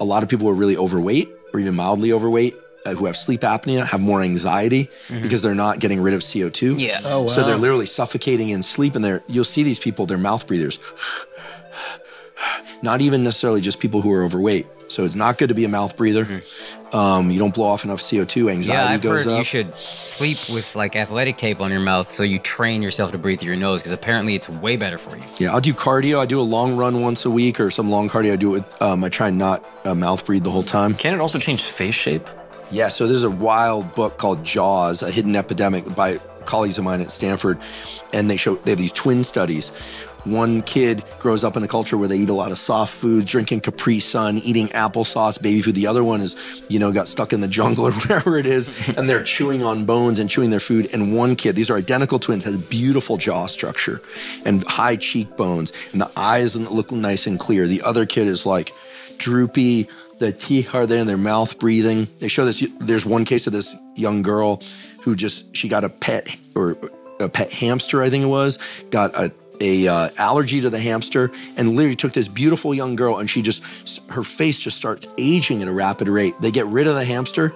a lot of people who are really overweight or even mildly overweight uh, who have sleep apnea have more anxiety because they're not getting rid of CO2. Yeah. Oh, wow. So they're literally suffocating in sleep, and they're you'll see these people, they're mouth breathers. Not even necessarily just people who are overweight. So it's not good to be a mouth breather. Um, you don't blow off enough CO2. Anxiety Yeah, I've goes heard up. you should sleep with like athletic tape on your mouth so you train yourself to breathe through your nose because apparently it's way better for you. Yeah, I'll do cardio. I do a long run once a week or some long cardio. I do it. Um, I try and not uh, mouth breathe the whole time. Can it also change face shape? Yeah, so there's a wild book called Jaws, a hidden epidemic by colleagues of mine at Stanford, and they show they have these twin studies. One kid grows up in a culture where they eat a lot of soft food, drinking Capri Sun, eating applesauce, baby food. The other one is, you know, got stuck in the jungle or wherever it is, and they're chewing on bones and chewing their food. And one kid, these are identical twins, has beautiful jaw structure and high cheekbones, and the eyes look nice and clear. The other kid is like droopy, the teeth are there in their mouth breathing. They show this. There's one case of this young girl who just she got a pet or a pet hamster, I think it was, got a a uh, allergy to the hamster, and literally took this beautiful young girl, and she just her face just starts aging at a rapid rate. They get rid of the hamster.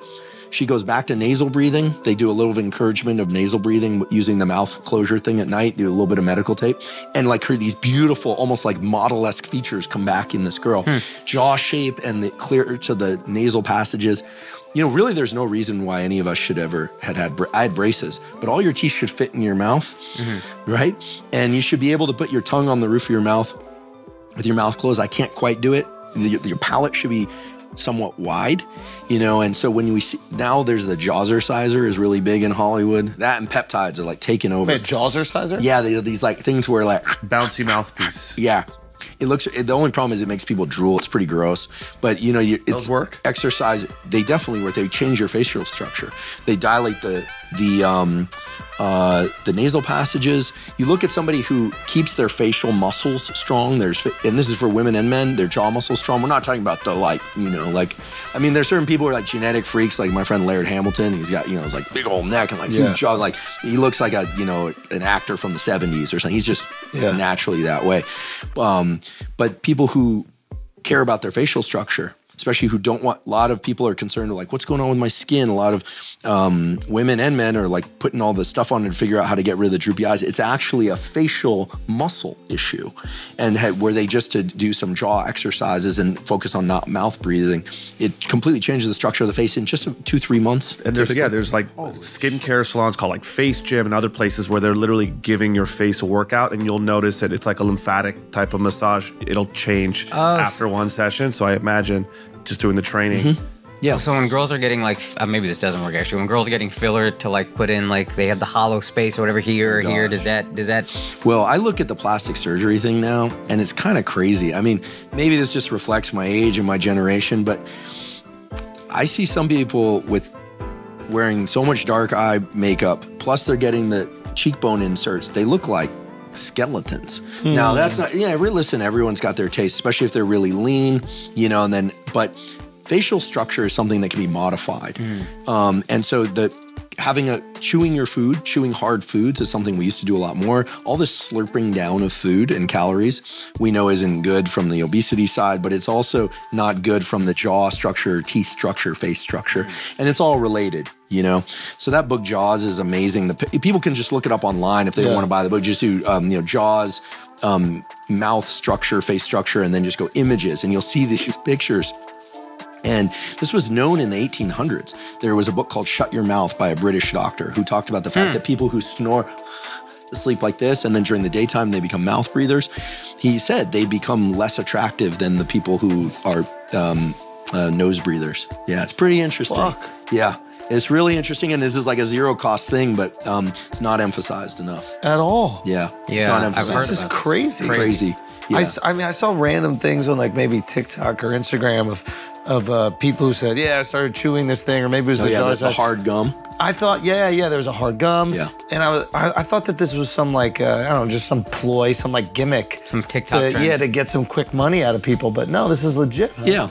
She goes back to nasal breathing. They do a little of encouragement of nasal breathing using the mouth closure thing at night, do a little bit of medical tape. And like her, these beautiful, almost like model esque features come back in this girl hmm. jaw shape and the clear to the nasal passages. You know, really, there's no reason why any of us should ever had had. bra- I had braces, but all your teeth should fit in your mouth, mm-hmm. right? And you should be able to put your tongue on the roof of your mouth with your mouth closed. I can't quite do it. Your, your palate should be somewhat wide, you know. And so when we see now, there's the Jawzerciser is really big in Hollywood. That and peptides are like taking over. Wait, Jawzerciser? Yeah, they, these like things where like Bouncy mouthpiece. yeah. It looks. The only problem is it makes people drool. It's pretty gross. But you know, you, it's Those work? Exercise. They definitely work. They change your facial structure. They dilate the the um, uh, the nasal passages. You look at somebody who keeps their facial muscles strong. There's and this is for women and men. Their jaw muscles strong. We're not talking about the like you know like. I mean, there's certain people who are like genetic freaks. Like my friend Laird Hamilton. He's got you know it's like big old neck and like Yeah. huge jaw. Like he looks like a you know an actor from the 70s or something. He's just Yeah. naturally that way. Um, but people who care about their facial structure, especially who don't want, a lot of people are concerned with like, what's going on with my skin? A lot of um, women and men are like putting all this stuff on to figure out how to get rid of the droopy eyes. It's actually a facial muscle issue. And had, were they just to do some jaw exercises and focus on not mouth breathing, it completely changes the structure of the face in just two, three months. And there's yeah, there's like skincare salons called like Face Gym and other places where they're literally giving your face a workout, and you'll notice that it's like a lymphatic type of massage. It'll change after one session. So I imagine just doing the training. Yeah. So when girls are getting like, uh, maybe this doesn't work actually. When girls are getting filler to like put in like they have the hollow space or whatever here or here, does that does that? Well, I look at the plastic surgery thing now, and it's kind of crazy. I mean, maybe this just reflects my age and my generation, but I see some people with wearing so much dark eye makeup, plus they're getting the cheekbone inserts. They look like skeletons. Now, that's not, yeah, listen, everyone's got their taste, especially if they're really lean, you know, and then, but facial structure is something that can be modified. Um, and so the, having a chewing your food, chewing hard foods is something we used to do a lot more. All this slurping down of food and calories we know isn't good from the obesity side, but it's also not good from the jaw structure, teeth structure, face structure, and it's all related. You know, so that book Jaws is amazing. The people can just look it up online if they Yeah. want to buy the book. Just do um, you know Jaws, um, mouth structure, face structure, and then just go images, and you'll see these pictures. And this was known in the 1800s. There was a book called Shut Your Mouth by a British doctor who talked about the fact that people who snore sleep like this and then during the daytime they become mouth breathers. He said they become less attractive than the people who are um, uh, nose breathers. Yeah, it's pretty interesting. Fuck. Yeah, it's really interesting. And this is like a zero cost thing, but um, it's not emphasized enough. At all. Yeah. Yeah, it's not I've emphasized heard This is about this. crazy. Crazy. I, Yeah. s- I mean, I saw random things on like maybe TikTok or Instagram of of uh, people who said, "Yeah, I started chewing this thing," or maybe it was Oh, the yeah, jaws. the, the hard gum. I thought, yeah, yeah, there was a hard gum. Yeah. and I was, I, I thought that this was some like, uh, I don't know, just some ploy, some like gimmick, Some TikTok to, trend. yeah, to get some quick money out of people. But no, this is legit. huh? Yeah.